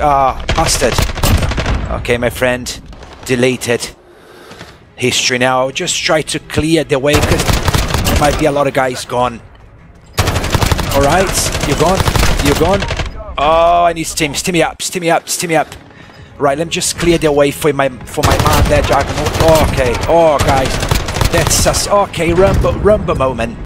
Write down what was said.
Ah, bastard. Okay, my friend. Deleted. History now. Just try to clear the way because there might be a lot of guys gone. Alright, you're gone. You're gone. Oh, I need steam. Steam me up. Steam me up. Steam me up. Right, let me just clear the way for my for my man there, Jack. Okay. Oh, guys. That's us. Okay, Rambo, Rambo moment.